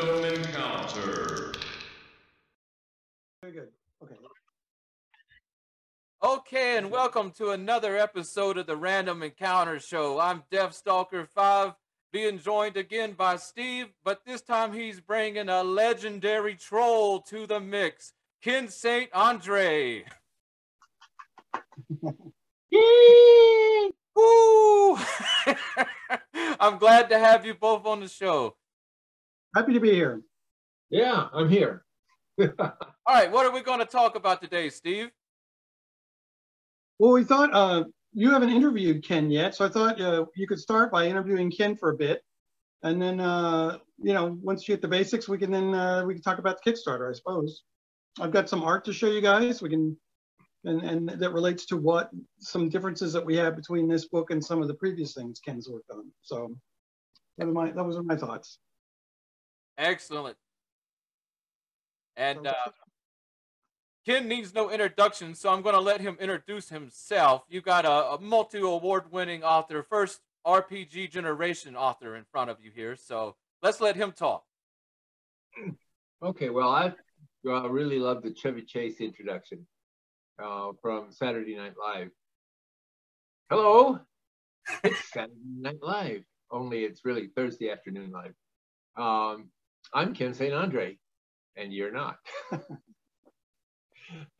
Roll for random encounter. Very good. Okay. Okay, and welcome to another episode of the Random Encounter Show. I'm Death Stalker 5, being joined again by Steve, but this time he's bringing a legendary troll to the mix, Ken St. Andre. Woo! I'm glad to have you both on the show. Happy to be here. Yeah, I'm here. All right, what are we going to talk about today, Steve? Well, we thought uh, you haven't interviewed Ken yet, so I thought uh, you could start by interviewing Ken for a bit, and then uh, you know once you get the basics, we can then uh, we can talk about the Kickstarter, I suppose. I've got some art to show you guys. We can and and that relates to what some differences that we have between this book and some of the previous things Ken's worked on. So that was my that was my thoughts. Excellent. And uh, Ken needs no introduction, so I'm going to let him introduce himself. You got a, a multi award winning author, first RPG generation author in front of you here. So let's let him talk. Okay, well, I uh, really love the Chevy Chase introduction uh, from Saturday Night Live. Hello, it's Saturday Night Live, only it's really Thursday afternoon live. Um, I'm Ken St. Andre, and you're not.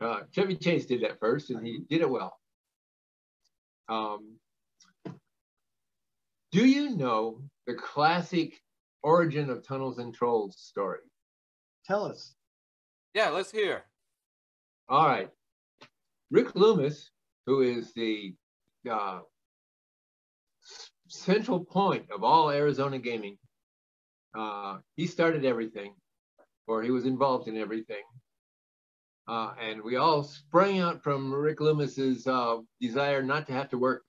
uh, Chevy Chase did that first, and he did it well. Um, do you know the classic origin of Tunnels and Trolls story? Tell us. Yeah, let's hear. All right. Rick Loomis, who is the uh, central point of all Arizona gaming, uh, he started everything, or he was involved in everything. Uh, and we all sprang out from Rick Loomis's uh, desire not to have to work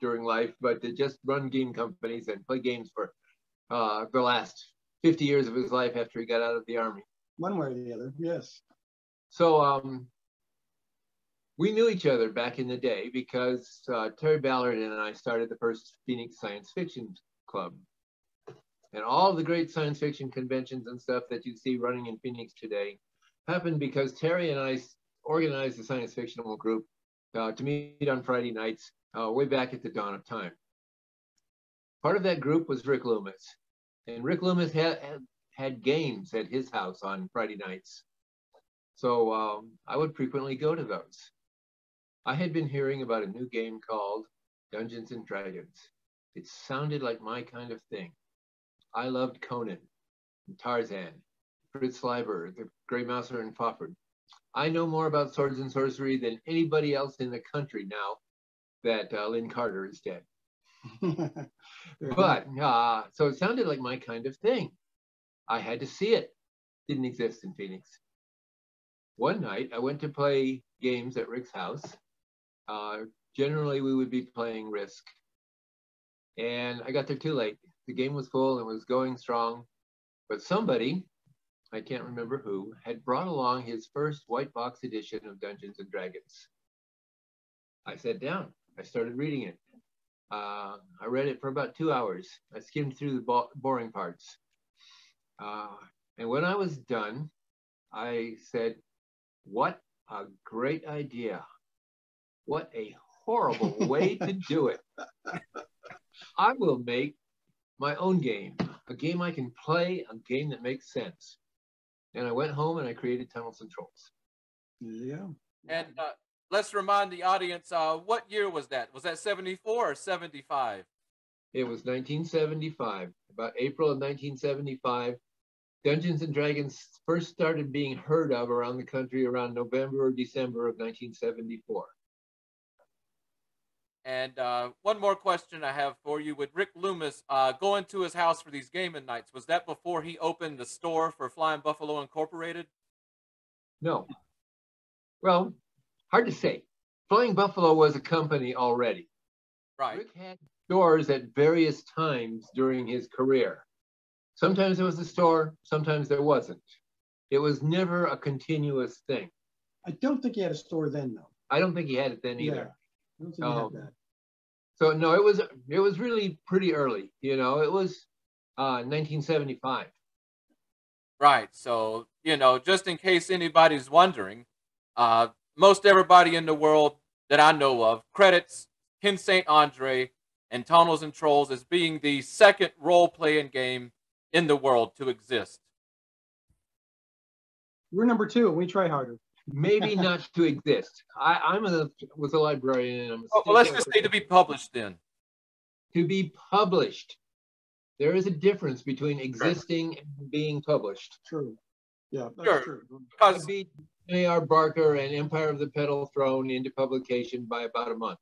during life, but to just run game companies and play games for uh, the last 50 years of his life after he got out of the army. One way or the other, yes. So um, we knew each other back in the day because uh, Terry Ballard and I started the first Phoenix Science Fiction Club. And all the great science fiction conventions and stuff that you see running in Phoenix today happened because Terry and I organized the science fictional group uh, to meet on Friday nights uh, way back at the dawn of time. Part of that group was Rick Loomis. And Rick Loomis had, had, had games at his house on Friday nights. So um, I would frequently go to those. I had been hearing about a new game called Dungeons and Dragons. It sounded like my kind of thing. I loved Conan, Tarzan, Fritz Leiber, the Grey Mouser, and Fafhrd. I know more about swords and sorcery than anybody else in the country now that uh, Lin Carter is dead. but uh, so it sounded like my kind of thing. I had to see it. Didn't exist in Phoenix. One night I went to play games at Rick's house. Uh, generally, we would be playing Risk. And I got there too late. The game was full and was going strong. But somebody, I can't remember who, had brought along his first white box edition of Dungeons and Dragons. I sat down. I started reading it. Uh, I read it for about two hours. I skimmed through the bo boring parts. Uh, and when I was done, I said, What a great idea. What a horrible way to do it. I will make my own game, a game I can play, a game that makes sense. And I went home and I created Tunnels and Trolls. Yeah. And uh, let's remind the audience uh, what year was that? Was that 74 or 75? It was 1975, about April of 1975. Dungeons and Dragons first started being heard of around the country around November or December of 1974. And uh, one more question I have for you: With Rick Loomis uh, going to his house for these gaming nights, was that before he opened the store for Flying Buffalo Incorporated? No. Well, hard to say. Flying Buffalo was a company already. Right. Rick had stores at various times during his career. Sometimes there was a store, sometimes there wasn't. It was never a continuous thing. I don't think he had a store then, though. I don't think he had it then Yeah. either. I don't think he Um, had that. So no, it was it was really pretty early. You know, it was Uh, 1975. Right. So, you know, just in case anybody's wondering, uh, most everybody in the world that I know of credits Ken St. Andre and Tunnels and Trolls as being the second role playing game in the world to exist. We're number two, and we try harder. Maybe not to exist. I, I'm a was a librarian. And I'm a Oh, well, let's just say to be published then. to be published. There is a difference between existing and being published. True. Yeah, that's Sure. true. I Because beat A.R. Barker and Empire of the Petal Throne into publication by about a month.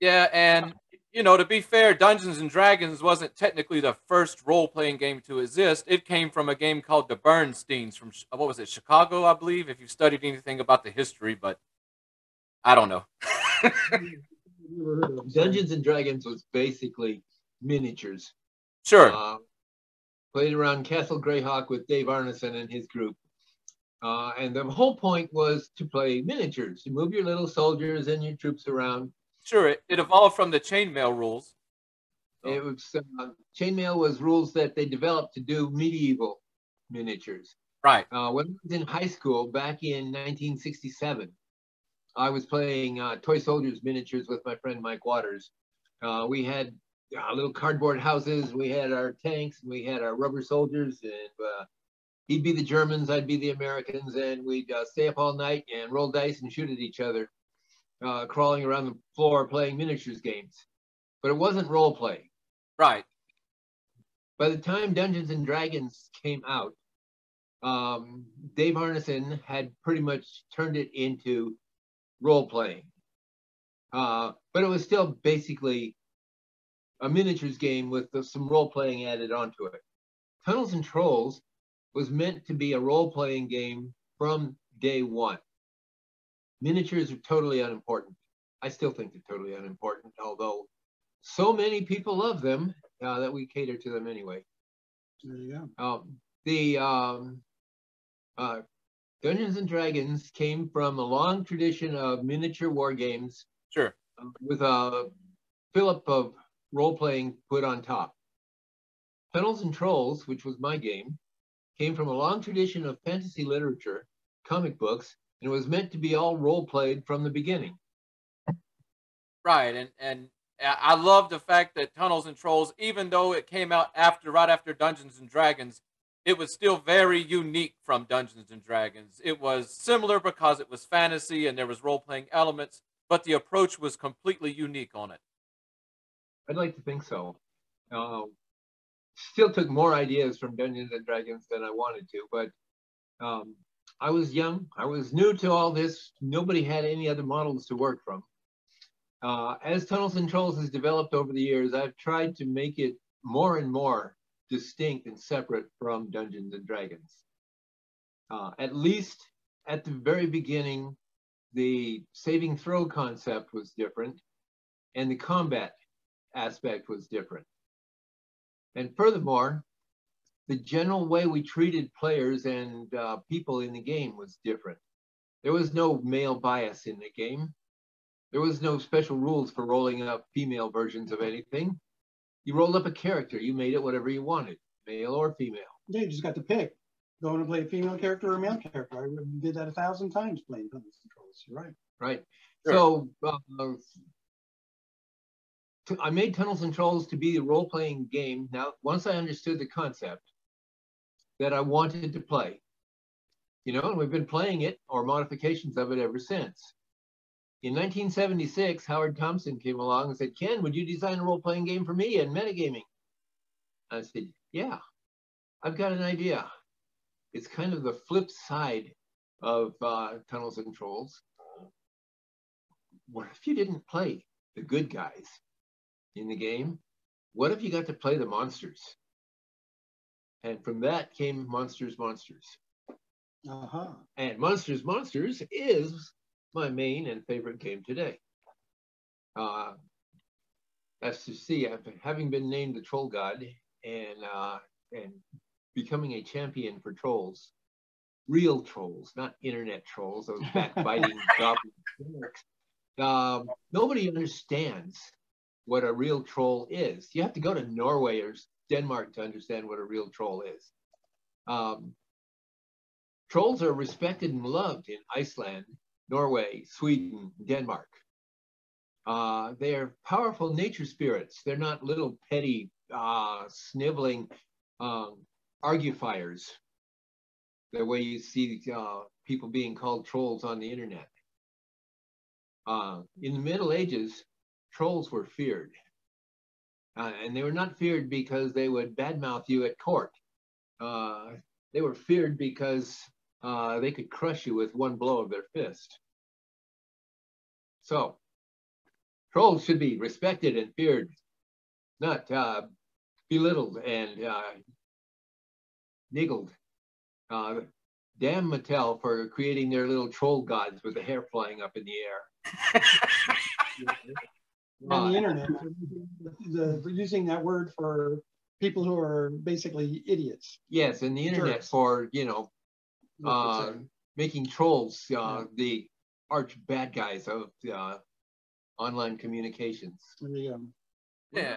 Yeah, and you know, to be fair, Dungeons and Dragons wasn't technically the first role-playing game to exist. It came from a game called The Braunsteins from what was it, Chicago, I believe. If you've studied anything about the history, but I don't know. Never heard of them. Dungeons and Dragons was basically miniatures. Sure. Uh, played around Castle Greyhawk with Dave Arneson and his group. Uh, and the whole point was to play miniatures. You move your little soldiers and your troops around. Sure, it, it evolved from the chainmail rules. It was uh, chainmail was rules that they developed to do medieval miniatures. Right. Uh, when I was in high school back in 1967, I was playing uh, toy soldiers miniatures with my friend Mike Waters. Uh, we had uh, little cardboard houses. We had our tanks. and We had our rubber soldiers, and uh, he'd be the Germans, I'd be the Americans, and we'd uh, stay up all night and roll dice and shoot at each other, uh, crawling around the floor playing miniatures games. But it wasn't role play. Right. By the time Dungeons and Dragons came out, um, Dave Arneson had pretty much turned it into role playing. Uh, but it was still basically a miniatures game with the, some role playing added onto it. Tunnels and Trolls was meant to be a role playing game from day one. Miniatures are totally unimportant. I still think they're totally unimportant, although so many people love them uh, that we cater to them anyway. There you go. Um, the um, uh, Dungeons and Dragons came from a long tradition of miniature war games Sure. uh, with a fillip of role playing put on top. Tunnels and Trolls, which was my game, came from a long tradition of fantasy literature, comic books, and was meant to be all role played from the beginning. Right. And and I I love the fact that Tunnels and Trolls, even though it came out after right after Dungeons and Dragons, it was still very unique from Dungeons and Dragons. It was similar because it was fantasy and there was role playing elements, but the approach was completely unique on it. I'd like to think so. Uh, still took more ideas from Dungeons and Dragons than I wanted to, but um, I was young. I was new to all this. Nobody had any other models to work from. Uh, as Tunnels and Trolls has developed over the years, I've tried to make it more and more distinct and separate from Dungeons and Dragons. Uh, at least at the very beginning, the saving throw concept was different, and the combat aspect was different. And furthermore, the general way we treated players and uh, people in the game was different. There was no male bias in the game. There was no special rules for rolling up female versions of anything. You rolled up a character, you made it whatever you wanted, male or female. Yeah, you just got to pick. Going to play a female character or a male character. I did that a thousand times playing Dungeons and Trolls. You're right. right? Sure. So uh, t- I made Tunnels and Trolls to be a role-playing game. Now, once I understood the concept that I wanted to play, you know, and we've been playing it or modifications of it ever since. In 1976, Howard Thompson came along and said, Ken, would you design a role-playing game for me and metagaming? I said, yeah, I've got an idea. It's kind of the flip side of uh, Tunnels and Trolls what if you didn't play the good guys in the game? What if you got to play the monsters? And from that came Monsters, Monsters. Uh-huh. And Monsters, Monsters is my main and favorite game today. Uh, as to see, having been named the Troll God and uh, and becoming a champion for trolls, real trolls, not internet trolls, those backbiting goblin. Um, nobody understands what a real troll is. You have to go to Norway or Denmark to understand what a real troll is. Um, trolls are respected and loved in Iceland, Norway, Sweden, Denmark. Uh, they are powerful nature spirits. They're not little petty, uh, sniveling um, the way you see uh, people being called trolls on the internet. Uh, in the Middle Ages, trolls were feared. Uh, and they were not feared because they would badmouth you at court. Uh, they were feared because uh, they could crush you with one blow of their fist. So, trolls should be respected and feared, not uh, belittled and uh, niggled. Uh, damn Mattel for creating their little troll gods with the hair flying up in the air. on the internet, the, the, using that word for people who are basically idiots. Yes, and the internet Jerks. for you know uh, making trolls uh, yeah. the arch bad guys of uh, online communications. Yeah. Yeah.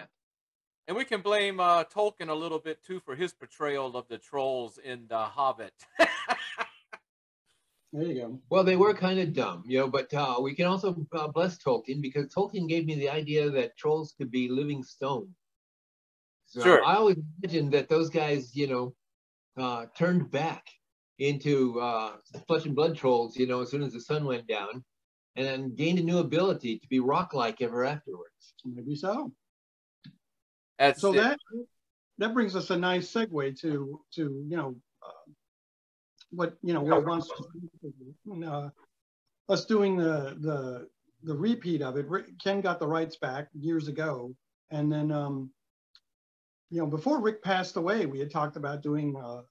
And we can blame uh, Tolkien a little bit too for his portrayal of the trolls in The Hobbit. There you go. Well, they were kind of dumb, you know, but uh, we can also uh, bless Tolkien because Tolkien gave me the idea that trolls could be living stone. So sure. I always imagined that those guys, you know, uh, turned back into uh, flesh and blood trolls, you know, as soon as the sun went down, and then gained a new ability to be rock-like ever afterwards. Maybe so. That's so it. that that brings us a nice segue to to you know uh, what you know what wants uh, us doing the the the repeat of it. Ken got the rights back years ago, and then um, you know before Rick passed away, we had talked about doing uh,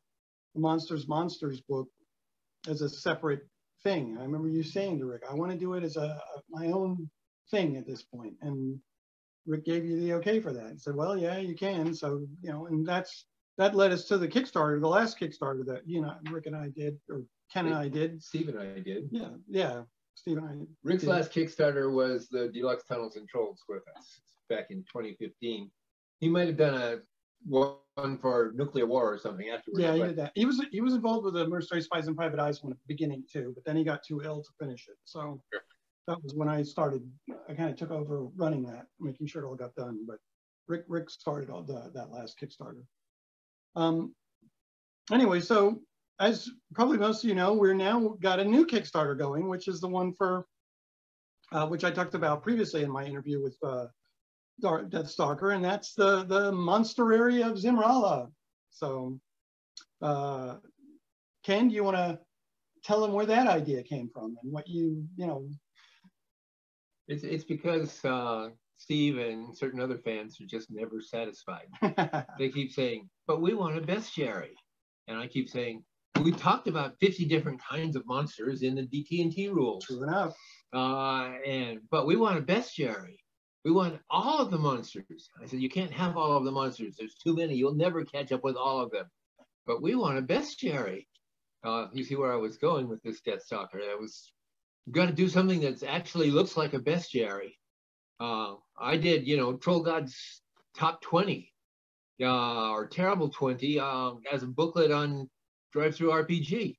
the Monsters Monsters book as a separate thing. I remember you saying to Rick, "I want to do it as a, a my own thing at this point," and Rick gave you the okay for that. He said, "Well, yeah, you can." So you know, and that's that led us to the Kickstarter, the last Kickstarter that you know Rick and I did, or Ken and I did. Steve and I did. Yeah, yeah. Steve and I. Rick's did. last Kickstarter was the Deluxe Tunnels and Trolls with us back in 2015. He might have done a one for nuclear war or something afterwards. Yeah, he did that. He was he was involved with the Mercenary Spies and Private Eyes one at the beginning too, but then he got too ill to finish it. So sure. that was when I started. I kind of took over running that, making sure it all got done. But Rick Rick started all the, that last Kickstarter. Um, anyway, so as probably most of you know, we're now got a new Kickstarter going, which is the one for, uh, which I talked about previously in my interview with uh, Deathstalker, and that's the, the Monsterary of Zimrala. So, uh, Ken, do you want to tell them where that idea came from and what you, you know? It's, it's because uh, Steve and certain other fans are just never satisfied. they keep saying, but we want a bestiary. And I keep saying, we talked about 50 different kinds of monsters in the DT&T rules. True enough. Uh, and but we want a bestiary. We want all of the monsters. I said, you can't have all of the monsters. There's too many. You'll never catch up with all of them. But we want a bestiary. Uh, you see where I was going with this Death Deathstalker. I was got to do something that actually looks like a bestiary. Uh, I did, you know, Troll God's top 20 uh, or terrible 20 uh, as a booklet on Drive Through RPG.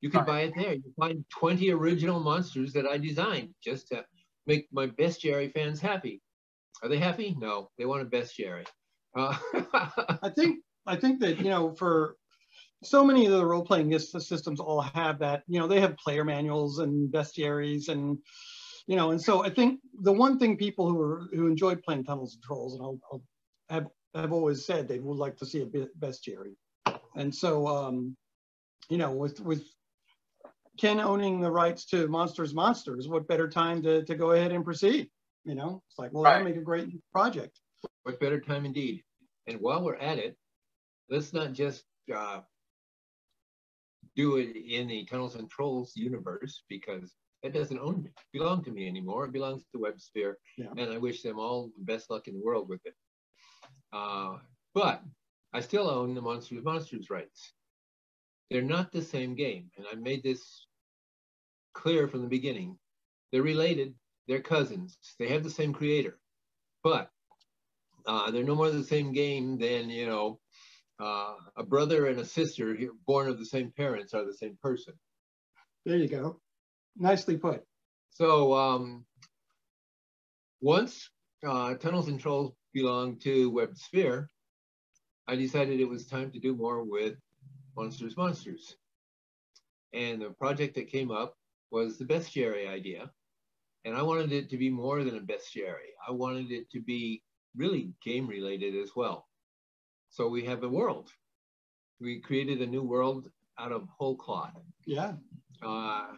You can buy it there. You find 20 original monsters that I designed just to make my bestiary fans happy. Are they happy? No, they want a bestiary. Uh, I think I think that you know for so many of the role playing systems all have that. You know, they have player manuals and bestiaries and you know, and so I think the one thing people who are who enjoy playing Tunnels and Trolls, and I'll, I'll have have always said they would like to see a bestiary, and so um, you know, with with Ken owning the rights to Monsters Monsters, what better time to to go ahead and proceed? You know, it's like, well, right. that'll make a great project. What better time indeed? And while we're at it, let's not just uh, do it in the Tunnels and Trolls universe because it doesn't own me, belong to me anymore. It belongs to Webbed Sphere, yeah. and I wish them all the best luck in the world with it. Uh, but I still own the Monsters Monsters rights. They're not the same game, and I made this clear from the beginning. They're related. They're cousins. They have the same creator, but Uh, they're no more the same game than, you know, uh, a brother and a sister born of the same parents are the same person. There you go. Nicely put. So um, once uh, Tunnels and Trolls belonged to Webbed Sphere, I decided it was time to do more with Monsters Monsters. And the project that came up was the bestiary idea. And I wanted it to be more than a bestiary. I wanted it to be really game related as well. So we have a world. We created a new world out of whole cloth. Yeah. Uh,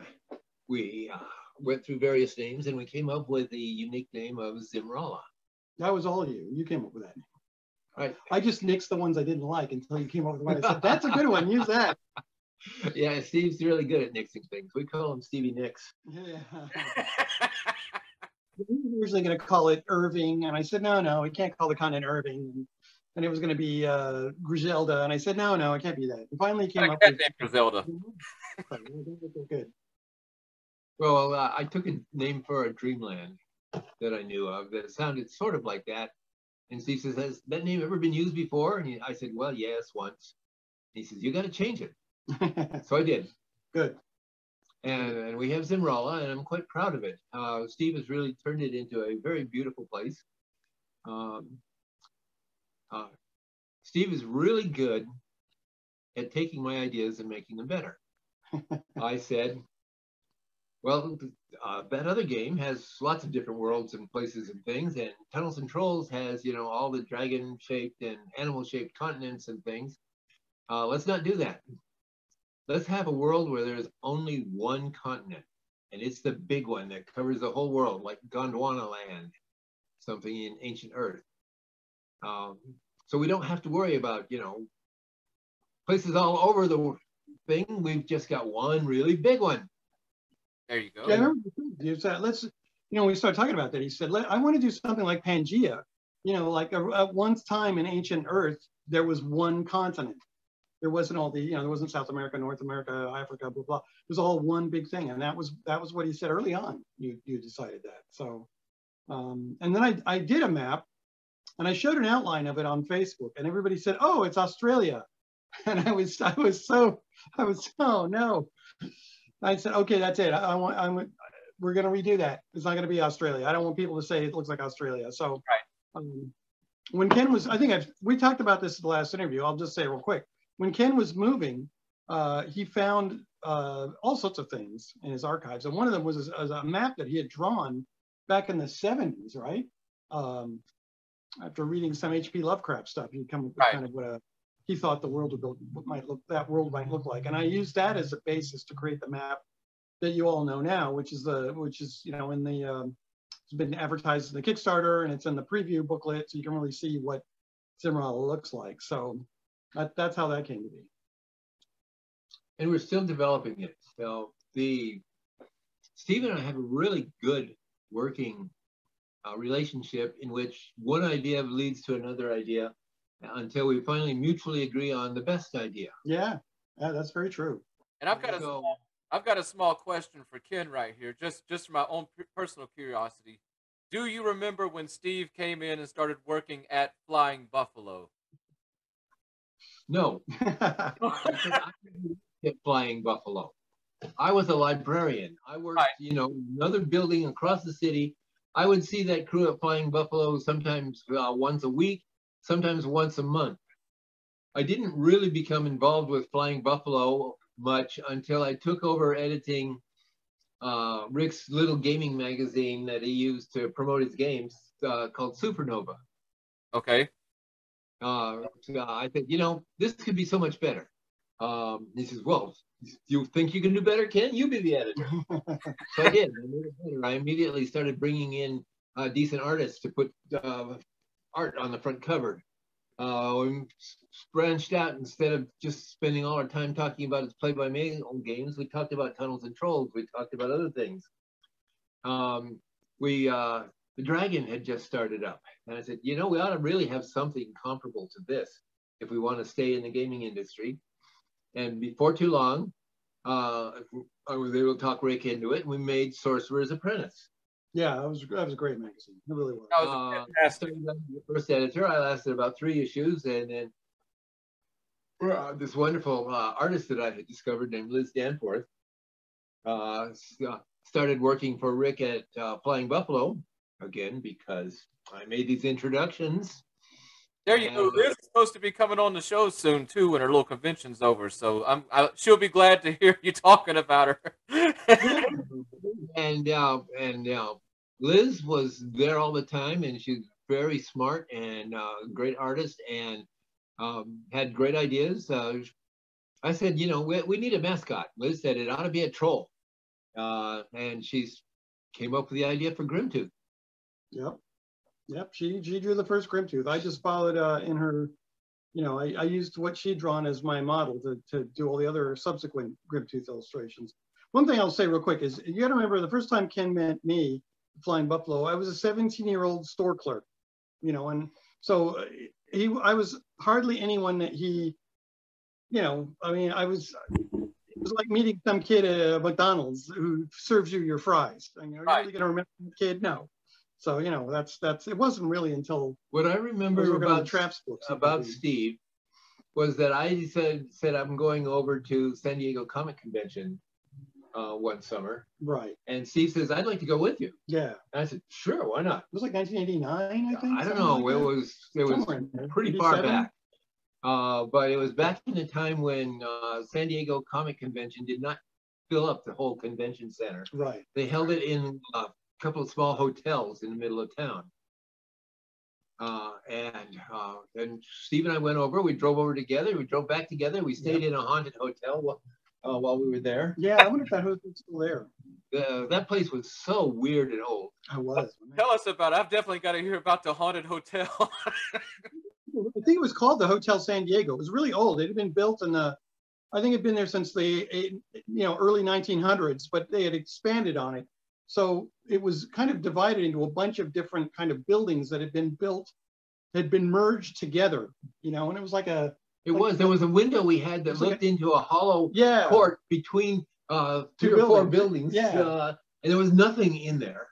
we uh, went through various names and we came up with the unique name of Zimrala. That was all you. You came up with that name. Right. I just nixed the ones I didn't like until you came up with one. I said, that's a good one. Use that. Yeah, Steve's really good at nixing things. We call him Stevie Nicks. Yeah. we were originally going to call it Irving, and I said, no, no, we can't call the continent Irving. And, and it was going to be uh, Griselda, and I said, no, no, it can't be that. And finally came Like up that with name, Griselda. good. Well, uh, I took a name for a dreamland that I knew of that sounded sort of like that. And Steve says, Has that name ever been used before? And he, I said, Well, yes, once. He says, You got to change it. So I did. good. And, and we have Zimrala, and I'm quite proud of it. Uh, Steve has really turned it into a very beautiful place. Um, uh, Steve is really good at taking my ideas and making them better. I said, well, uh, that other game has lots of different worlds and places and things, and Tunnels and Trolls has, you know, all the dragon-shaped and animal-shaped continents and things. Uh, let's not do that. Let's have a world where there's only one continent, and it's the big one that covers the whole world, like Gondwana land, something in ancient Earth. Um, so we don't have to worry about, you know, places all over the thing. We've just got one really big one. There you go. Yeah, I remember you said, let's, you know, we started talking about that. He said, I want to do something like Pangea. You know, like at one time in ancient Earth, there was one continent. There wasn't all the, you know, there wasn't South America, North America, Africa, blah, blah. It was all one big thing. And that was, that was what he said early on. You, you decided that. So, um, and then I, I did a map and I showed an outline of it on Facebook and everybody said, oh, it's Australia. And I was, I was so, I was, oh no. I said, okay, that's it. I, I want, I'm, we're going to redo that. It's not going to be Australia. I don't want people to say it looks like Australia. So, Right. um, when Ken was, I think I've, we talked about this in the last interview. I'll just say real quick. When Ken was moving, uh, he found uh, all sorts of things in his archives, and one of them was a, a map that he had drawn back in the 70s, right? Um, after reading some H.P. Lovecraft stuff, he come up with Right. kind of what a, he thought the world what might look that world might look like, and I used that as a basis to create the map that you all know now, which is the which is you know in the um, it's been advertised in the Kickstarter and it's in the preview booklet, so you can really see what Zimrala looks like. So that, that's how that came to be. and we're still developing it. So the Stephen and I have a really good working uh, relationship in which one idea leads to another idea until we finally mutually agree on the best idea. Yeah, yeah, that's very true. And I've got a So- small, I've got a small question for Ken right here, just just for my own personal curiosity. Do you remember when Steve came in and started working at Flying Buffalo? No, because I didn't get flying buffalo. I was a librarian. I worked, Right. you know, another building across the city. I would see that crew at Flying Buffalo sometimes uh, once a week, sometimes once a month. I didn't really become involved with Flying Buffalo much until I took over editing uh, Rick's little gaming magazine that he used to promote his games uh, called Supernova Okay. uh, I said, you know, this could be so much better. Um, he says, well, you think you can do better, Ken? You be the editor. so I did. I, made it better. I immediately started bringing in uh, decent artists to put uh, art on the front cover. Uh, we branched out instead of just spending all our time talking about its play-by-mail games. We talked about Tunnels and Trolls. We talked about other things. Um, we uh, the Dragon had just started up, and I said, you know, we ought to really have something comparable to this if we want to stay in the gaming industry. And before too long, uh, I was able to talk Rick into it, we made Sorcerer's Apprentice. Yeah, that was that was a great magazine. It really was. That was Uh, fantastic. started the first editor. I lasted about three issues, and then uh, this wonderful uh, artist that I had discovered named Liz Danforth uh, uh, started working for Rick at uh, Flying Buffalo again because I made these introductions. There you go. And- Liz is supposed to be coming on the show soon too, when her little convention's over. So I'm, I, she'll be glad to hear you talking about her. and uh, and uh, Liz was there all the time, and she's very smart and uh, great artist, and um, had great ideas. Uh, I said, you know, we, we need a mascot. Liz said it ought to be a troll, uh, and she's came up with the idea for Grimtooth. Yep. Yep. She she drew the first Grimtooth. I just followed uh, in her, you know, I, I used what she'd drawn as my model to, to do all the other subsequent Grimtooth illustrations. One thing I'll say real quick is you got to remember the first time Ken met me, Flying Buffalo, I was a 17 year old store clerk, you know, and so uh, he I was hardly anyone that he, you know, I mean, I was. It was like meeting some kid at McDonald's who serves you your fries. You know, are you Right. really gonna remember the kid? No. So you know, that's that's. It wasn't really until What I remember working about the Traps books about Steve was that I said said I'm going over to San Diego Comic Convention uh, one summer, Right. and Steve says I'd like to go with you. Yeah. And I said, sure, why not? It was like 1989, I think. I don't know. like it that. was it was Somewhere pretty far back. Uh, but it was back in the time when uh, San Diego Comic Convention did not fill up the whole convention center. Right. They held it in a couple of small hotels in the middle of town. Uh, and uh, then Steve and I went over. We drove over together. We drove back together. We stayed in a haunted hotel uh, while we were there. Yeah. I wonder if that host is still there. Uh, that place was so weird and old. I was. wasn't Tell us about it. I've definitely got to hear about the haunted hotel. I think it was called the Hotel San Diego. It was really old. It had been built in the, I think it'd been there since the, you know, early 1900s, but they had expanded on it. So it was kind of divided into a bunch of different kind of buildings that had been built, had been merged together, you know, and it was like a, It was. There was a window we had that It's like looked into a hollow yeah. court between uh, three Two or four buildings. buildings. Yeah. Uh, and there was nothing in there.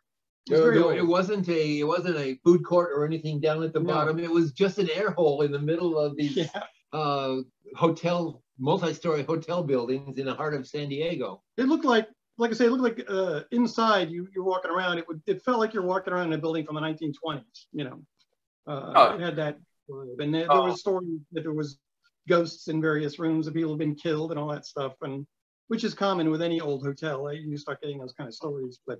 It was There- very there- old. it wasn't a it wasn't a food court or anything down at the No. bottom. It was just an air hole in the middle of these Yeah. uh, hotel multi-story hotel buildings in the heart of San Diego. It looked like, like I say, it looked like uh, inside you you're walking around. It would it felt like you're walking around in a building from the 1920s. You know, uh, Oh. it had that, vibe. and there, there Oh. was stories that there was ghosts in various rooms, and people have been killed and all that stuff, and which is common with any old hotel. You start getting those kind of stories, but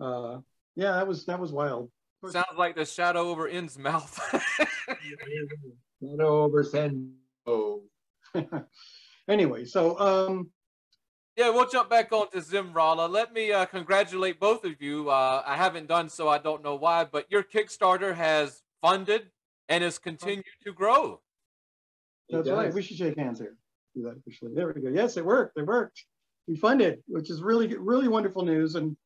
uh, yeah, that was that was wild. Sounds like the shadow over Innsmouth. Not over San Diego. anyway, so um, Yeah, we'll jump back on to Zimrala. Let me uh, congratulate both of you. Uh, I haven't done so, I don't know why, but your Kickstarter has funded and has continued to grow. It that's right. We should shake hands here. Do that officially. There we go. Yes, it worked. It worked. We funded, which is really really wonderful news, and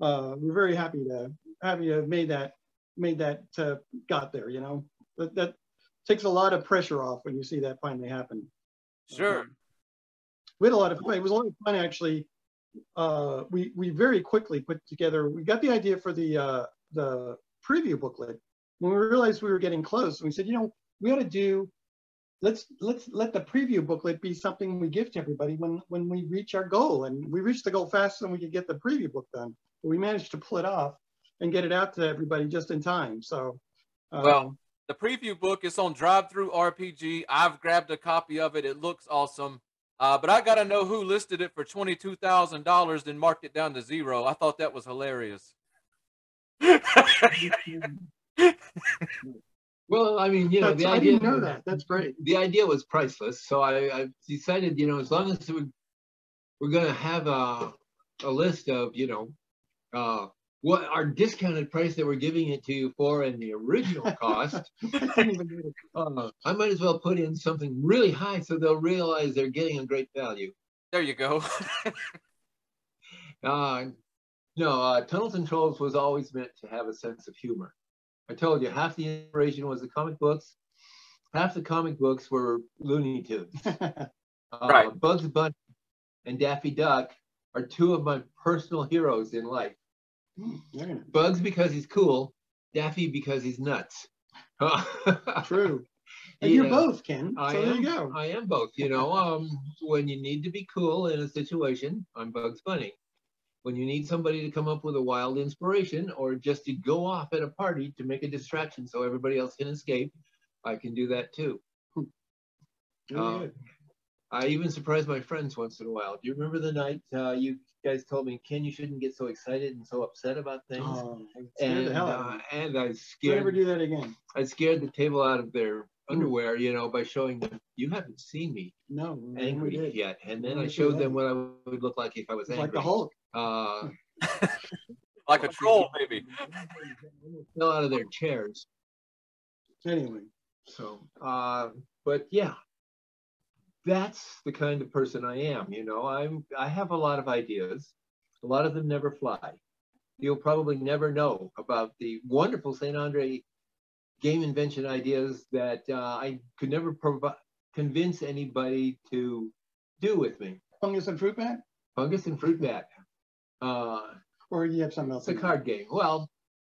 uh, we're very happy to happy to have made that made that uh, got there. You know, that, that takes a lot of pressure off when you see that finally happen. Sure. we had a lot of fun. It was a lot of fun actually. Uh, we we very quickly put together. We got the idea for the uh, the preview booklet when we realized we were getting close. We said, you know, we ought to do. Let's let's let the preview booklet be something we give to everybody when when we reach our goal. And we reached the goal faster than we could get the preview book done. But we managed to pull it off and get it out to everybody just in time. So. Uh, Well, the preview book is on Drive Through RPG. I've grabbed a copy of it. It looks awesome. Uh, but I got to know who listed it for $22,000 and marked it down to zero. I thought that was hilarious. Well, I mean, you know, that's- the I idea didn't know that. That's great. the idea was priceless. So I, I decided, you know, as long as we, we're going to have a, a list of, you know, uh, what our discounted price that we're giving it to you for and the original cost, I didn't even know that. uh, I might as well put in something really high so they'll realize they're getting a great value. there you go. Uh, no, uh, Tunnels and Trolls was always meant to have a sense of humor. I told you half the inspiration was the comic books, half the comic books were Looney Tunes. Uh, Right. Bugs Bunny and Daffy Duck are two of my personal heroes in life. Mm. Bugs because he's cool, Daffy because he's nuts. True. And you're Yeah. both, Ken. So I there am, you go. I am both. You know, um, when you need to be cool in a situation, I'm Bugs Bunny. When you need somebody to come up with a wild inspiration or just to go off at a party to make a distraction so everybody else can escape, I can do that too. Uh. I even surprise my friends once in a while. Do you remember the night uh, you guys told me, Ken, you shouldn't get so excited and so upset about things? Oh, and the hell out uh, and I scared ever do that again. I scared the table out of their underwear, you know, by showing them you haven't seen me No, angry yet. And then I showed them what I would look like if I was It's angry. like the Hulk. Uh, Like a troll, maybe. fell out of their chairs. Anyway, So, uh, but yeah, that's the kind of person I am. You know, I'm I have a lot of ideas. A lot of them never fly. You'll probably never know about the wonderful Saint Andre game invention ideas that uh, I could never provi- convince anybody to do with me. fungus and fruit bat, Fungus and fruit bat. Uh, or you have something else? it's a card game. Well,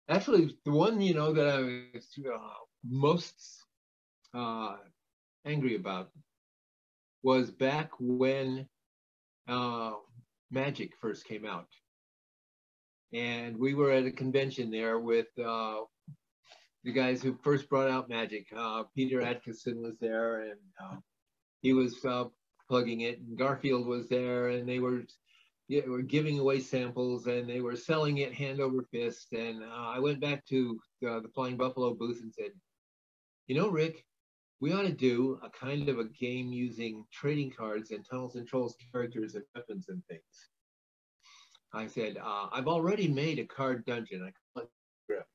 actually, the one you know that I was uh, most uh, angry about was back when uh, Magic first came out, and we were at a convention there with uh, the guys who first brought out Magic. Uh, Peter Adkison was there, and uh, he was uh, plugging it, and Garfield was there, and they were were giving away samples and they were selling it hand over fist. And uh, I went back to uh, the Flying Buffalo booth and said, you know, Rick, we ought to do a kind of a game using trading cards and Tunnels and Trolls characters and weapons and things. I said, uh, I've already made a card dungeon. I call it Grip.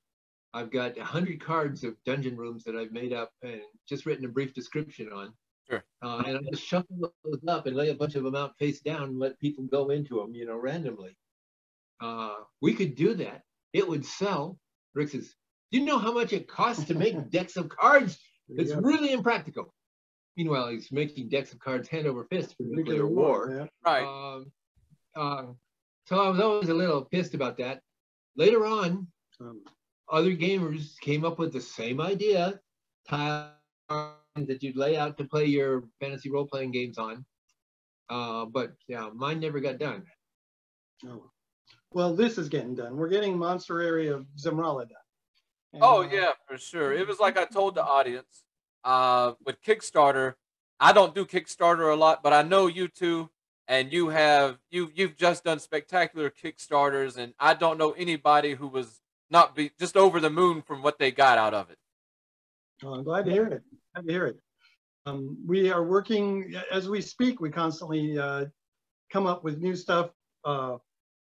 I've got 100 cards of dungeon rooms that I've made up and just written a brief description on. Sure. Uh, and I just shuffle those up and lay a bunch of them out face down and let people go into them, you know, randomly. Uh, we could do that. It would sell. Rick says, Do you know how much it costs to make decks of cards? It's go. really impractical. Meanwhile, he's making decks of cards hand over fist for nuclear war. Yeah. Right. Um, uh, so I was always a little pissed about that. Later on, Um, other gamers came up with the same idea, tile that you'd lay out to play your fantasy role-playing games on. Uh, but yeah, mine never got done. oh. Well, this is getting done. We're getting Monsterary of Zimrala done. And, Oh uh, yeah, for sure. It was like I told the audience uh, with Kickstarter. I don't do Kickstarter a lot, but I know you two, and you have you you've just done spectacular Kickstarters, and I don't know anybody who was not be just over the moon from what they got out of it. Oh, I'm glad to hear it. Glad to hear it. Um, we are working as we speak. We constantly uh, come up with new stuff uh,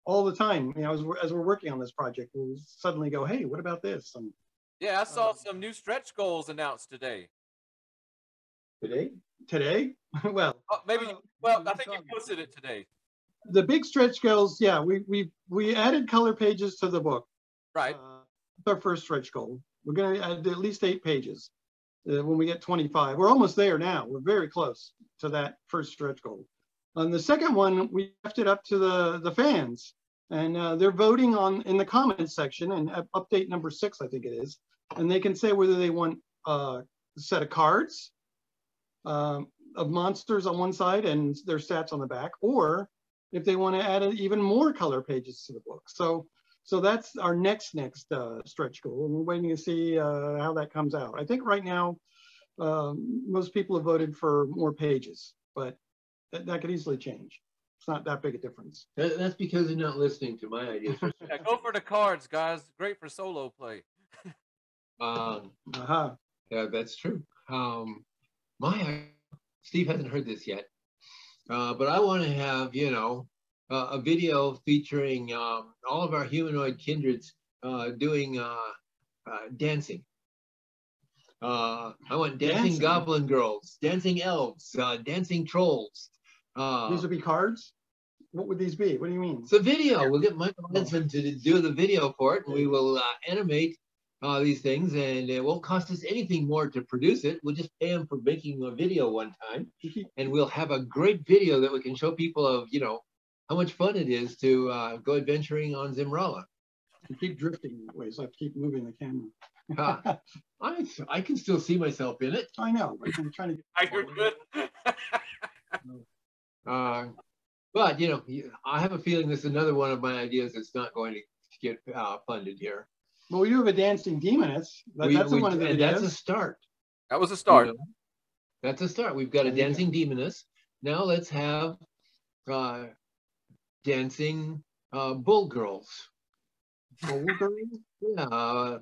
all the time. You know, as we're, as we're working on this project, we'll suddenly go, "Hey, what about this?" Um, Yeah, I saw Um, some new stretch goals announced today. Today? today, well, Oh, maybe. Uh, well, I think you posted it today. the big stretch goals. Yeah, we we we added color pages to the book. Right. Uh, our first stretch goal. We're going to add at least eight pages uh, when we get 25. We're almost there now. We're very close to that first stretch goal. On the second one, we left it up to the, the fans and uh, they're voting on in the comments section and up- update number six, I think it is. And they can say whether they want uh, a set of cards um, of monsters on one side and their stats on the back, or if they want to add even more color pages to the book. So so that's our next next uh, stretch goal, and we're waiting to see uh, how that comes out. I think right now um, most people have voted for more pages, but that, that could easily change. It's not that big a difference. That- that's because you're not listening to my ideas. Yeah, go for the cards, guys. Great for solo play. um, Uh-huh. Yeah, that's true. Um, my Steve hasn't heard this yet, uh, but I want to have you know uh, a video featuring um, all of our humanoid kindreds uh, doing uh, uh, dancing. Uh, I want dancing, Dancing? goblin girls, dancing elves, uh, dancing trolls. Uh, These would be cards. What would these be? What do you mean? it's a video. We'll get Michael Henson to do the video for it, and we will uh, animate uh, these things, and it won't cost us anything more to produce it. We'll just pay him for making a video one time, and we'll have a great video that we can show people of, you know, how much fun it is to uh, go adventuring on Zimrala. You keep drifting that way, so I have to keep moving the camera. Uh, I, I can still see myself in it. I know, but I'm trying to get. Are you good? Uh, but you know, I have a feeling this is another one of my ideas that's not going to get uh, funded here. Well, you have a dancing demoness. That, We- that's we- one of the and that's a start. that was a you start. know. That's a start. We've got a There you go. dancing demoness. Now let's have uh, dancing uh, bull girls. Bull girl? Yeah, uh,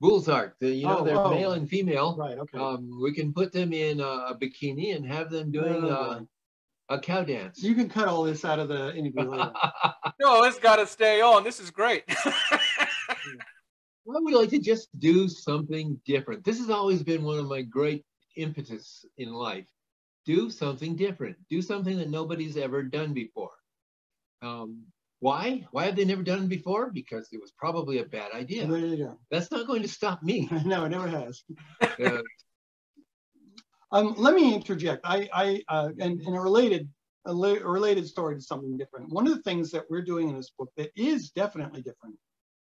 bulls art. The, you know, Oh, they're oh. male and female. Right. Okay. Um, we can put them in a, a bikini and have them doing uh, a cow dance. you can cut all this out of the interview later. No, it's got to stay on. This is great. I would like to just do something different. This has always been one of my great impetus in life. Do something different. Do something that nobody's ever done before. Um, why? Why have they never done it before? Because it was probably a bad idea. There you go. That's not going to stop me. no, it never has. Uh, Um, let me interject. I, I, uh, and in a related, a, a related story to something different. One of the things that we're doing in this book that is definitely different,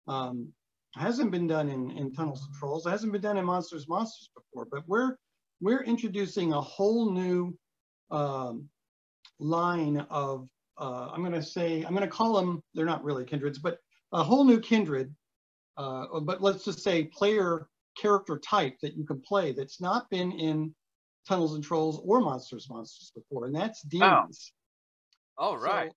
um, hasn't been done in, in Tunnels and Trolls, hasn't been done in Monsters Monsters before, but we're, we're introducing a whole new, um, line of, uh, I'm going to say, I'm going to call them, they're not really kindreds, but a whole new kindred, uh, but let's just say player character type that you can play that's not been in Tunnels and Trolls or Monsters Monsters before, and that's Wow. demons. All right. So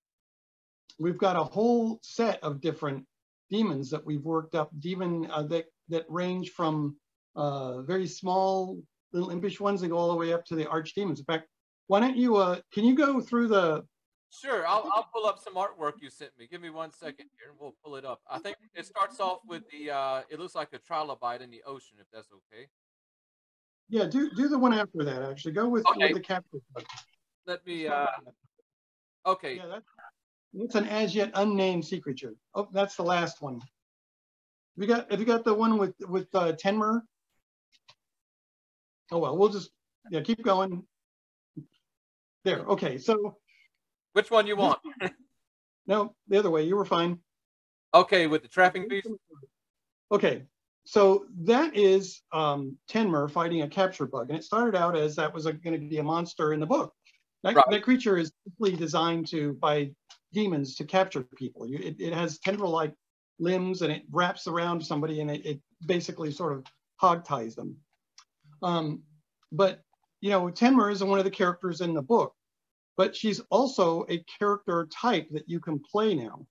we've got a whole set of different demons that we've worked up, demon uh, that that range from uh, very small little impish ones that go all the way up to the archdemons. In fact, why don't you uh, can you go through the Sure, I'll, I'll pull up some artwork you sent me. Give me one second here, and we'll pull it up. I think it starts off with the. Uh, it looks like a trilobite in the ocean, if that's okay. yeah do do the one after that actually go with, Okay. with the capture. Let me. Uh, okay, Yeah, that's, that's an as yet unnamed sea creature. Oh, that's the last one. We got, have you got the one with, with uh, Tenmer? Oh, well, we'll just, yeah, keep going. There, okay, so, which one you want? no, the other way, you were fine. Okay, with the trapping beast. Okay, so that is um, Tenmer fighting a capture bug, and it started out as that was going to be a monster in the book. That, Right. that creature is simply designed to by demons to capture people. You, it, it has tendril-like limbs, and it wraps around somebody, and it, it basically sort of hog ties them. Um, but you know, Tenmer is one of the characters in the book, but she's also a character type that you can play now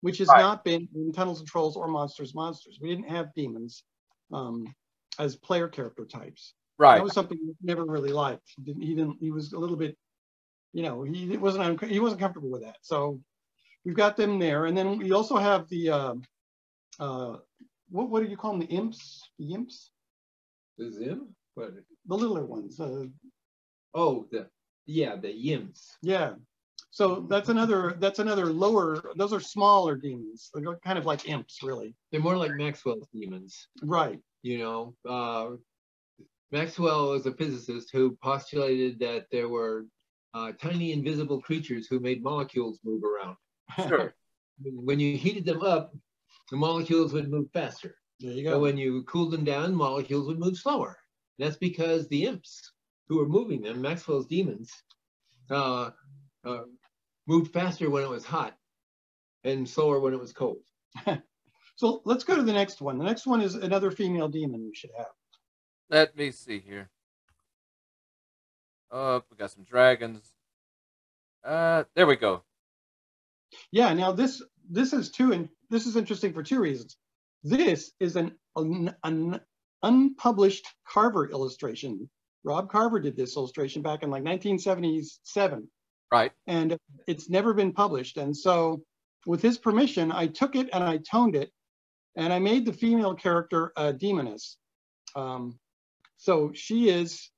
which has Right. not been in Tunnels and Trolls or Monsters Monsters. We didn't have demons um, as player character types. Right. That was something he never really liked. He didn't. He didn't. He was a little bit, you know, he wasn't. He wasn't comfortable with that. So we've got them there, and then we also have the. Uh, uh, what what do you call them? The imps. The imps. the Zim? What? The littler ones. Uh, Oh, the yeah, the Yims. yeah. So that's another. That's another lower. Those are smaller demons. They're kind of like imps, really. They're more like Maxwell's demons. Right. You know, uh, Maxwell was a physicist who postulated that there were uh, tiny invisible creatures who made molecules move around. Sure. When you heated them up, the molecules would move faster. There you But go. when you cooled them down, molecules would move slower. That's because the imps who were moving them, Maxwell's demons, uh, uh, moved faster when it was hot and slower when it was cold. So let's go to the next one. The next one is another female demon you should have. Let me see here. Oh, we got some dragons. Uh, there we go. Yeah, now this this is two and this is interesting for two reasons. This is an, an, an unpublished Carver illustration. Rob Carver did this illustration back in like 1977, Right. and it's never been published. And so, with his permission, I took it and I toned it, and I made the female character a demoness. Um, so she is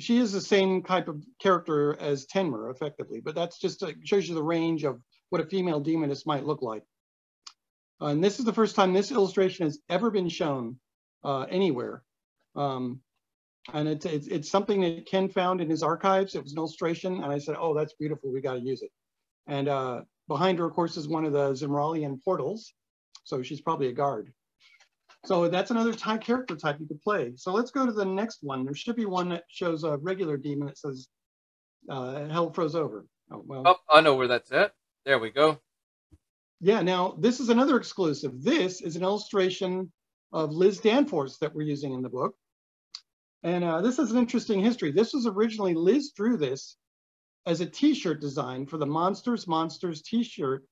she is the same type of character as Tenmer, effectively, but that's just uh, shows you the range of what a female demoness might look like. Uh, and this is the first time this illustration has ever been shown uh, anywhere. Um, and it's, it's, it's something that Ken found in his archives. It was an illustration, and I said, oh, that's beautiful, we gotta use it. And uh, behind her, of course, is one of the Zimralian portals. So she's probably a guard. So that's another type character type you could play. So let's go to the next one. There should be one that shows a regular demon that says uh, hell froze over. Oh, well. Oh, I know where that's at. There we go. Yeah, now this is another exclusive. This is an illustration of Liz Danforth that we're using in the book. And uh, this is an interesting history. This was originally, Liz drew this as a t-shirt design for the Monsters Monsters t-shirt.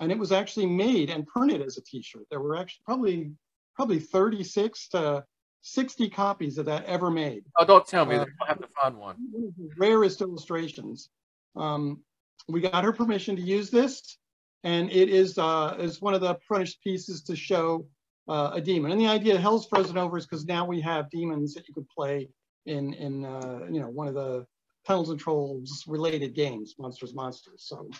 And it was actually made and printed as a t-shirt. There were actually probably probably 36 to 60 copies of that ever made. Oh, don't tell me. Uh, I have to find one. One of the rarest illustrations. Um, we got her permission to use this, and it is uh, is one of the furnished pieces to show uh, a demon. And the idea of Hell's Frozen Over is because now we have demons that you could play in in uh, you know one of the Tunnels and Trolls related games, Monsters Monsters. So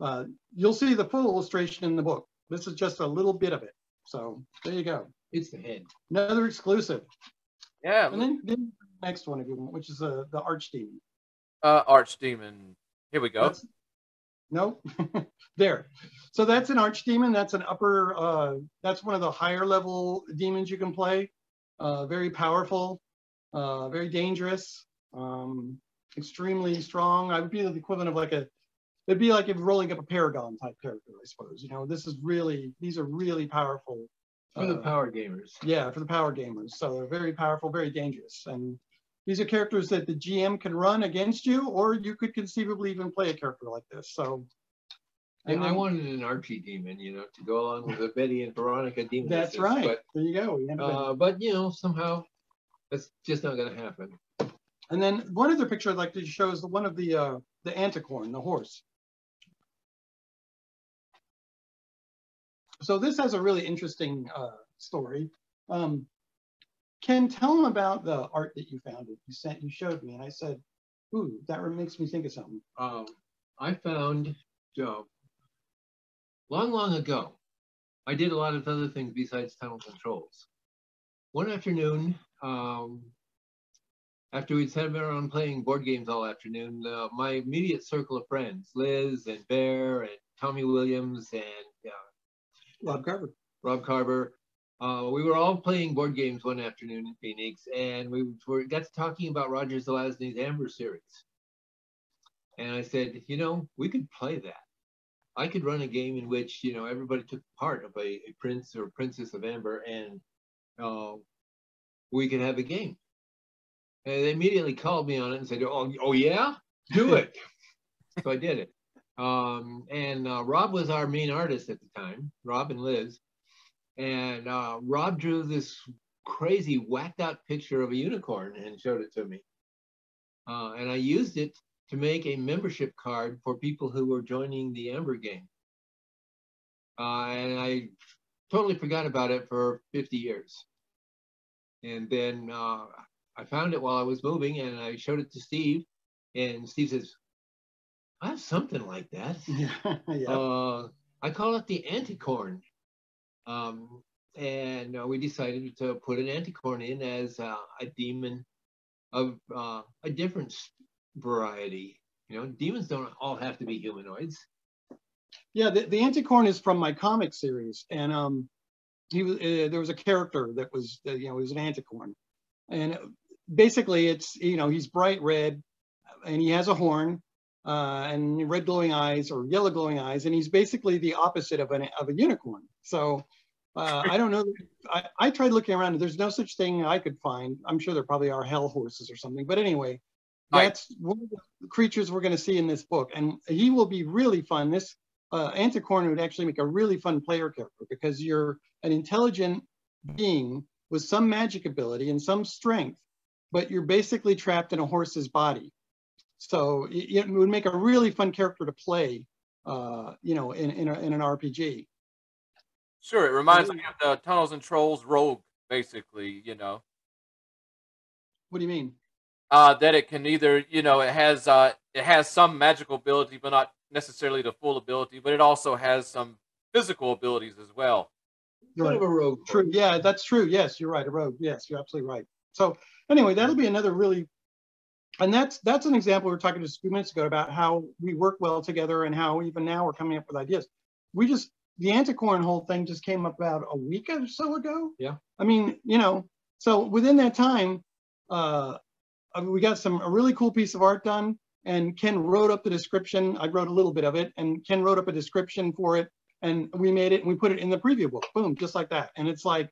uh, you'll see the full illustration in the book. This is just a little bit of it. So there you go. It's the head. Another exclusive. Yeah. And then, then the next one if you want, which is uh, the Archdemon. Uh, Archdemon. Here we go. That's- Nope. there. So that's an archdemon. That's an upper, uh, that's one of the higher level demons you can play. Uh, very powerful, uh, very dangerous, um, extremely strong. I would be the equivalent of like a, it'd be like if rolling up a paragon type character, I suppose. You know, this is really, these are really powerful. For the uh, power gamers. yeah, for the power gamers. So they're very powerful, very dangerous. And these are characters that the GM can run against you, or you could conceivably even play a character like this. So And I wanted an Archie demon, you know, to go along with the Betty and Veronica demon. that's right. But, there you go. But, uh, but you know, somehow that's just not going to happen. and then one other picture I'd like to show is the one of the uh, the anticorn, the horse. So this has a really interesting uh, story. Um, Ken, tell them about the art that you found. You sent, you showed me, and I said, "Ooh, that makes me think of something." Um, I found uh, long, long ago, I did a lot of other things besides Tunnels and Trolls. One afternoon, um, after we'd sat around playing board games all afternoon, uh, my immediate circle of friends, Liz and Bear and Tommy Williams and uh, Rob Carver. Rob Carver. Uh, we were all playing board games one afternoon in Phoenix, and we were got to talking about Roger Zelazny's Amber series. And I said, you know, we could play that. I could run a game in which you know everybody took part of a, a prince or princess of Amber, and uh, we could have a game. And they immediately called me on it and said, "Oh, oh yeah, do it." so I did it. Um, and uh, Rob was our main artist at the time, Rob and Liz. And uh, Rob drew this crazy whacked out picture of a unicorn and showed it to me. Uh, and I used it to make a membership card for people who were joining the Amber game. Uh, and I totally forgot about it for 50 years. And then uh, I found it while I was moving and I showed it to Steve. And Steve says, I have something like that. yeah. Uh, I call it the anticorn. Um, and uh, we decided to put an anticorn in as uh, a demon of uh, a different variety. You know, demons don't all have to be humanoids. Yeah, the, the Anticorn is from my comic series, and um, he was uh, there was a character that was uh, you know he was an Anticorn, and basically it's you know he's bright red, and he has a horn, uh, and red glowing eyes or yellow glowing eyes, and he's basically the opposite of an of a unicorn. So. Uh, I don't know. I, I tried looking around. There's no such thing I could find. I'm sure there probably are hell horses or something. But anyway, Right. that's one of the creatures we're going to see in this book, and he will be really fun. This uh, Anticorn would actually make a really fun player character because you're an intelligent being with some magic ability and some strength, but you're basically trapped in a horse's body. So it, it would make a really fun character to play, uh, you know, in in, a, in an RPG. Sure, it reminds me of the Tunnels and Trolls Rogue, basically. You know, What do you mean? uh, that it can either, you know, it has uh, it has some magical ability, but not necessarily the full ability. But it also has some physical abilities as well. Kind of a rogue. True. Yeah, that's true. Yes, you're right. A rogue. Yes, you're absolutely right. So anyway, that'll be another really, and that's that's an example we were talking just a few minutes ago about how we work well together and how even now we're coming up with ideas. We just the Anticorn whole thing just came up about a week or so ago. Yeah. I mean, you know, so within that time, uh, we got some a really cool piece of art done, and Ken wrote up the description. I wrote a little bit of it, and Ken wrote up a description for it, and we made it and we put it in the preview book. Boom, just like that. And it's like,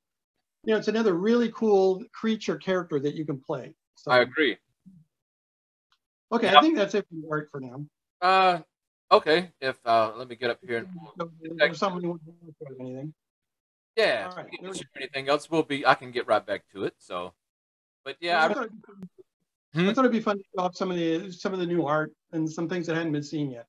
you know, it's another really cool creature character that you can play. So, I agree. okay, Yeah. I think that's it for the art for now. Uh, okay. If uh, let me get up here. And, So, if there's something want to anything. yeah. Right. anything else? We'll be. I can get right back to it. So, but yeah, I I, thought, it'd be fun- Hmm? I thought it'd be fun to show off some of the some of the new art and some things that hadn't been seen yet.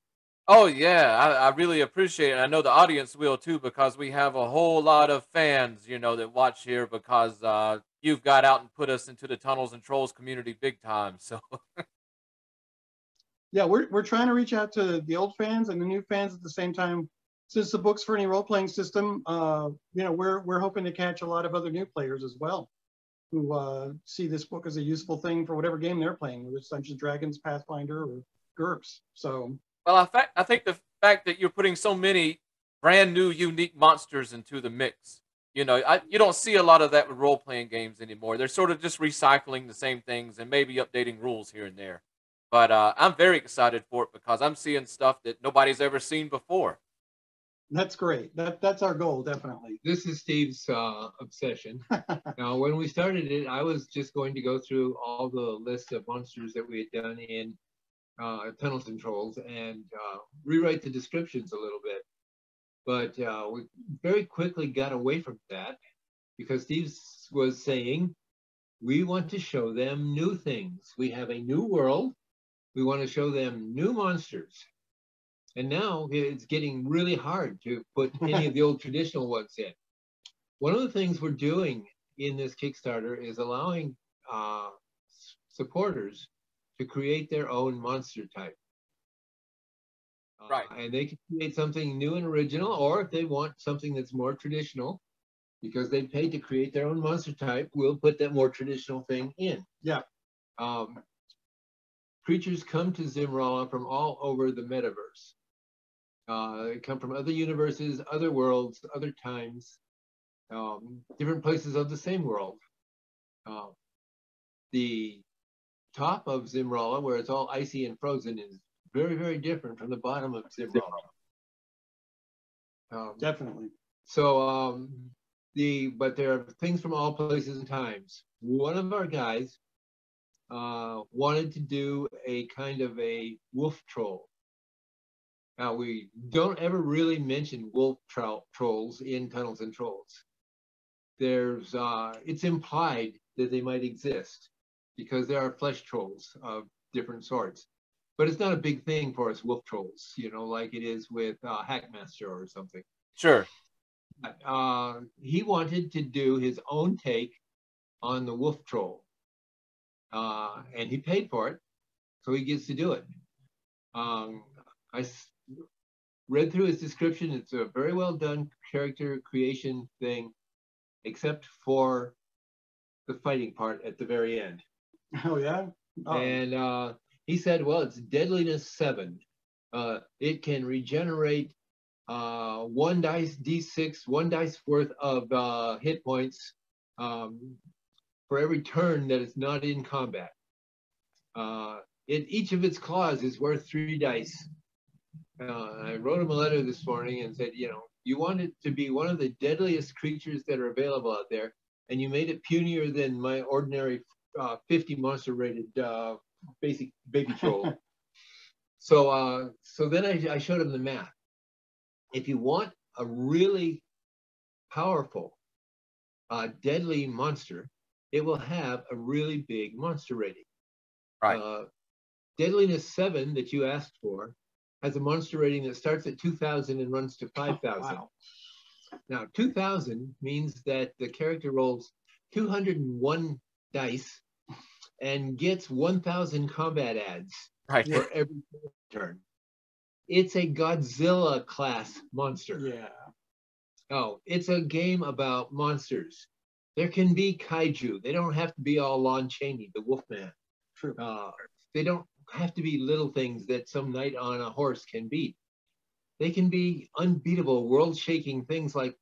Oh yeah, I, I really appreciate it. I know the audience will too because we have a whole lot of fans, you know, that watch here because uh, you've got out and put us into the tunnels and trolls community big time. So Yeah, we're we're trying to reach out to the old fans and the new fans at the same time. Since the books for any role playing system, uh, you know, we're we're hoping to catch a lot of other new players as well, who uh, see this book as a useful thing for whatever game they're playing, whether it's Dungeons Dragons, Pathfinder, or GURPS. So well, I fact I think the fact that you're putting so many brand new, unique monsters into the mix. You know, I, you don't see a lot of that with role playing games anymore. They're sort of just recycling the same things and maybe updating rules here and there. But uh, I'm very excited for it because I'm seeing stuff that nobody's ever seen before. that's great. That that's our goal, definitely. This is Steve's uh, obsession. now, when we started it, I was just going to go through all the list of monsters that we had done in uh, Tunnels and Trolls and uh, rewrite the descriptions a little bit. But uh, we very quickly got away from that because Steve was saying, we want to show them new things. We have a new world. We want to show them new monsters. And now it's getting really hard to put any of the old traditional ones in. One of the things we're doing in this Kickstarter is allowing uh, supporters to create their own monster type. Uh, Right. And they can create something new and original, or if they want something that's more traditional, because they paid to create their own monster type, we'll put that more traditional thing in. Yeah. Um, creatures come to Zimrala from all over the metaverse. Uh, they come from other universes, other worlds, other times, um, different places of the same world. Uh, the top of Zimrala, where it's all icy and frozen, is very, very different from the bottom of Zimrala. Um, Definitely. so um, the but there are things from all places and times. One of our guys uh, wanted to do a kind of a wolf troll. Now we don't ever really mention wolf tro- trolls in Tunnels and Trolls. There's uh, it's implied that they might exist because there are flesh trolls of different sorts. But it's not a big thing for us wolf trolls, you know, like it is with uh, Hackmaster or something Sure. uh, he wanted to do his own take on the wolf troll. Uh, and he paid for it, so he gets to do it. Um, I s- read through his description. It's a very well done character creation thing, except for the fighting part at the very end. Oh yeah. Oh, And uh, he said, well, it's deadliness seven. Uh, it can regenerate uh, one dice d6, one dice worth of uh, hit points um, for every turn that is not in combat. Uh, it, each of its claws is worth three dice. Uh, I wrote him a letter this morning and said, you know, you want it to be one of the deadliest creatures that are available out there, and you made it punier than my ordinary uh, 50 monster rated uh, basic baby troll. so uh, so then I, I showed him the math. If you want a really powerful, uh, deadly monster, it will have a really big monster rating. Right. Uh, deadliness seven that you asked for has a monster rating that starts at 2,000 and runs to 5,000. wow. Now, 2000 means that the character rolls 201 dice and gets 1000 combat adds Right. for every turn. It's a Godzilla class monster. Yeah. Oh, it's a game about monsters. There can be kaiju. They don't have to be all Lon Chaney, the Wolfman. True. Uh, they don't have to be little things that some knight on a horse can beat. they can be unbeatable, world-shaking things like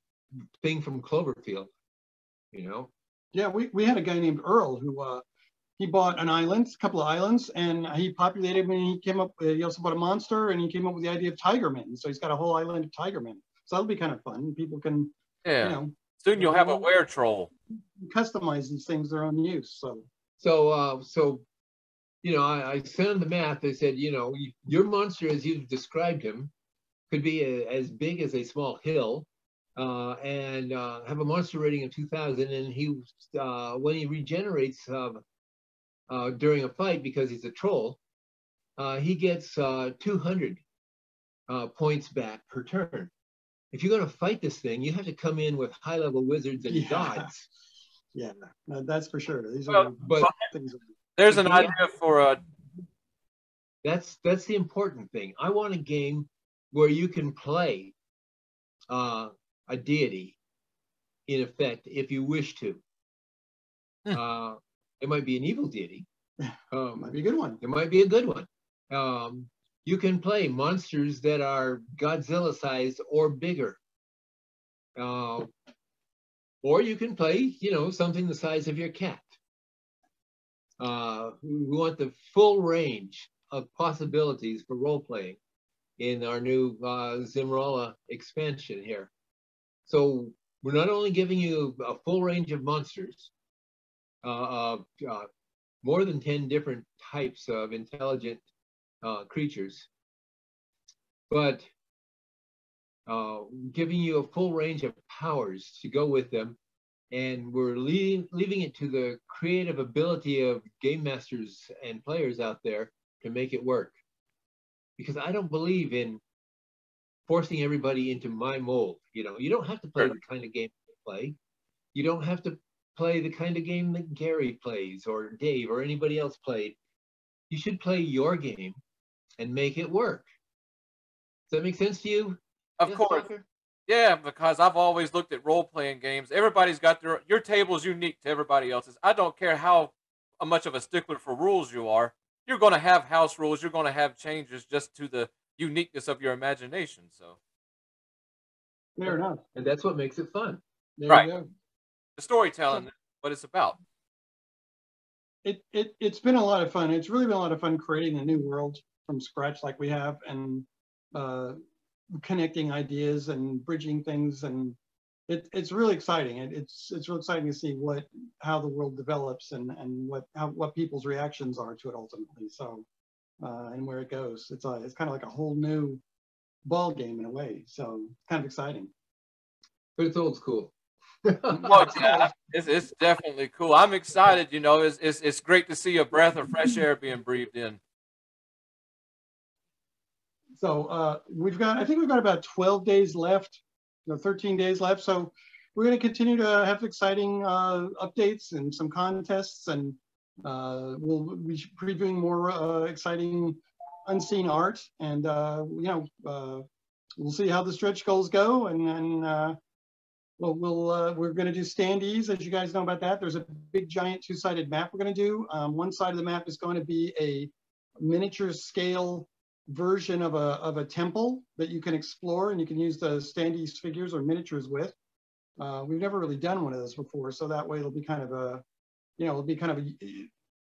thing from Cloverfield. You know, Yeah, we, we had a guy named Earl who uh, he bought an island, a couple of islands, and he populated when he came up. Uh, he also bought a monster, and he came up with the idea of Tigermen. So he's got a whole island of Tigermen. So that'll be kind of fun. People can, Yeah. you know, Soon you'll have a were troll. Customize these things their own use. So so uh, so you know, I, I sent the math. They said, you know, your monster, as you've described him, could be a, as big as a small hill, uh, and uh, have a monster rating of 2,000. And he, uh, when he regenerates um, uh, during a fight because he's a troll, uh, he gets uh, 200 uh, points back per turn. If you're going to fight this thing, you have to come in with high-level wizards and Yeah. gods. yeah, no, that's for sure. These Well, are but- things. There's an idea for a That's that's the important thing. I want a game where you can play uh, a deity, in effect, if you wish to. Hmm. Uh, it might be an evil deity. Um, Might be a good one. it might be a good one. Um, you can play monsters that are Godzilla sized or bigger. Uh, or you can play, you know, something the size of your cat. Uh, we want the full range of possibilities for role playing in our new uh, expansion here. So we're not only giving you a full range of monsters, uh, uh, more than 10 different types of intelligent uh, creatures, but uh, giving you a full range of powers to go with them. And we're leaving, leaving it to the creative ability of game masters and players out there to make it work. Because I don't believe in forcing everybody into my mold. You know, you don't have to play the kind of game I play. You don't have to play the kind of game that Gary plays or Dave or anybody else played. You should play your game and make it work. Does that make sense to you? of Yes, course. Tucker? Yeah, because I've always looked at role playing games. Everybody's got their your table is unique to everybody else's. I don't care how much of a stickler for rules you are. You're going to have house rules. You're going to have changes just to the uniqueness of your imagination. So Fair enough. And that's what makes it fun. There Right. you go. the storytelling, what it's about. it, it it's been a lot of fun. It's really been a lot of fun creating a new world from scratch like we have and uh, connecting ideas and bridging things and it, it's really exciting. It, it's it's really exciting to see what how the world develops and and what how what people's reactions are to it ultimately. So uh, and where it goes. It's a, it's kind of like a whole new ball game in a way. So kind of exciting. But it's old school. Well, yeah, it's, it's definitely cool. I'm excited. You know, it's, it's it's great to see a breath of fresh air being breathed in. So uh, we've got, I think we've got about 12 days left, no, 13 days left. So we're going to continue to have exciting uh, updates and some contests, and uh, we'll be previewing more uh, exciting unseen art. And uh, you know, uh, we'll see how the stretch goals go, and then we'll, we'll uh, we're going to do standees, as you guys know about that. There's a big giant two-sided map we're going to do. Um, one side of the map is going to be a miniature scale version of a, of a temple that you can explore and you can use the standees figures or miniatures with. Uh, we've never really done one of those before, so that way it'll be kind of a, you know, it'll be kind of a,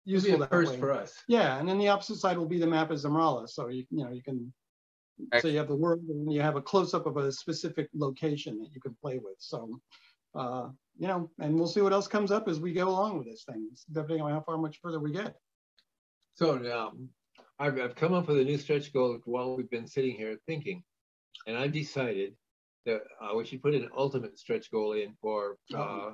It'll be useful a that first way. for us. Yeah, and then the opposite side will be the map of Zimrala, so you you know you can, so you have the world and you have a close up of a specific location that you can play with. So, uh, you know, and we'll see what else comes up as we go along with this thing, depending on how far much further we get. So um, I've, I've come up with a new stretch goal while we've been sitting here thinking, and I've decided that uh, we should put an ultimate stretch goal in for uh,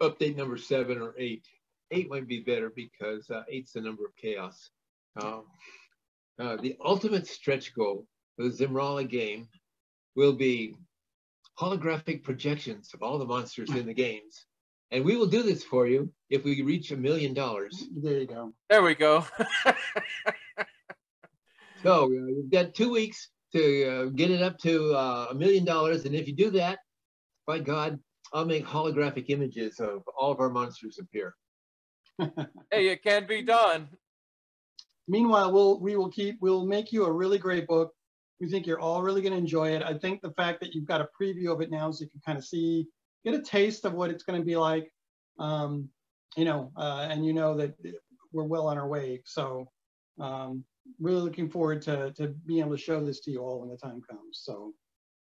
update number seven or eight. Eight might be better because uh, eight's the number of chaos. Um, uh, the ultimate stretch goal for the Zimrala game will be holographic projections of all the monsters in the games. And we will do this for you if we reach a million dollars. There you go. There we go. So uh, you've got two weeks to uh, get it up to uh, a million dollars, and if you do that, by God, I'll make holographic images of all of our monsters appear. hey, it can be done. Meanwhile, we'll we will keep we'll make you a really great book. We think you're all really going to enjoy it. I think the fact that you've got a preview of it now, so you can kind of see, get a taste of what it's going to be like, um, you know, uh, and you know that we're well on our way. So um, really looking forward to, to being able to show this to you all when the time comes. So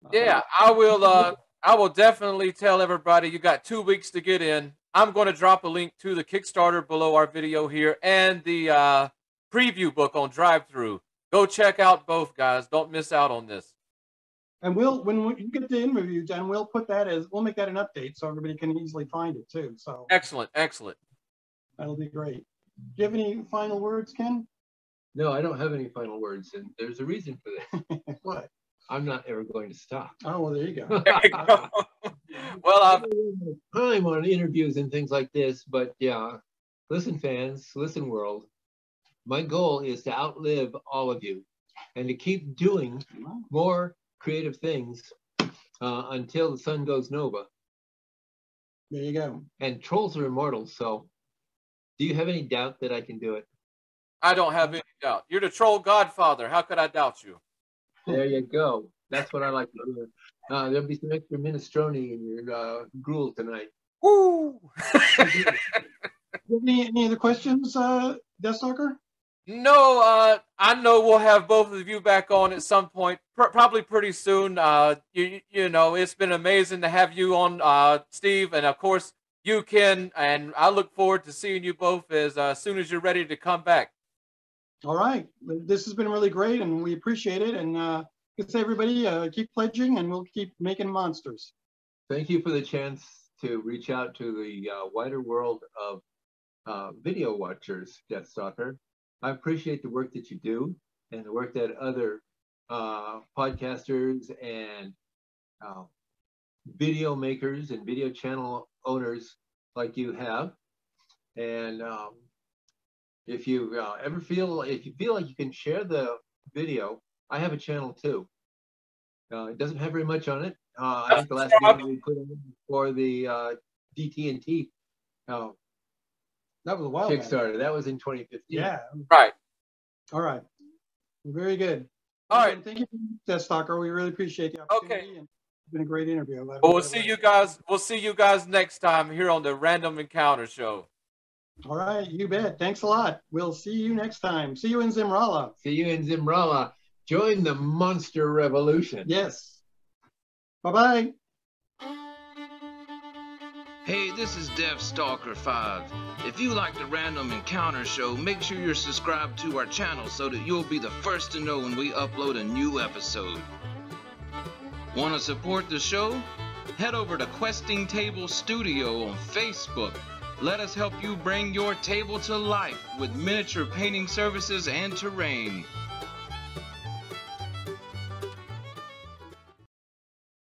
uh, yeah, I will. Uh, I will definitely tell everybody you got two weeks to get in. I'm going to drop a link to the Kickstarter below our video here and the uh, preview book on drive-through. Go check out both guys. Don't miss out on this. And we'll when we get the interview done, we'll put that as we'll make that an update so everybody can easily find it too. So excellent, excellent. That'll be great. Do you have any final words, Ken? No, I don't have any final words, and there's a reason for that. what? I'm not ever going to stop. Oh well, there you go. there you go. well, I've time on interviews and things like this, but yeah, listen, fans, listen, world. My goal is to outlive all of you, and to keep doing more creative things uh, until the sun goes nova. There you go. And trolls are immortal, so do you have any doubt that I can do it? I don't have any doubt. You're the troll godfather. How could I doubt you? There you go. That's what I like to hear. Uh, there'll be some extra minestrone in your uh, gruel tonight. Woo! any, any other questions, uh, Deathstalker? No, uh, I know we'll have both of you back on at some point, pr- probably pretty soon. Uh, you, you know, it's been amazing to have you on, uh, Steve, and of course you, Ken. And I look forward to seeing you both as uh, soon as you're ready to come back. All right. This has been really great and we appreciate it. And uh, let's everybody uh, keep pledging and we'll keep making monsters. Thank you for the chance to reach out to the uh, wider world of uh, video watchers, Deathstalker. I appreciate the work that you do and the work that other uh, podcasters and uh, video makers and video channel owners like you have. And um, if you uh, ever feel if you feel like you can share the video, I have a channel too. Uh, it doesn't have very much on it. Uh, I think the last video we put in for the uh, DT&T. Oh, that was a while. Kickstarter. Back. That was in 2015. Yeah. Right. All right. Very good. All right. Thank you, Deathstalker. We really appreciate the opportunity. Okay. It's been a great interview. Well, we'll see you guys. We'll see you guys next time here on the Random Encounter Show. All right, you bet. Thanks a lot. We'll see you next time. See you in Zimrala. See you in Zimrala. Join the monster revolution. Yes. Bye bye. Hey, this is Deathstalker 5. If you like the Random Encounter Show, make sure you're subscribed to our channel so that you'll be the first to know when we upload a new episode. Want to support the show? Head over to Questing Table Studio on Facebook let us help you bring your table to life with miniature painting services and terrain.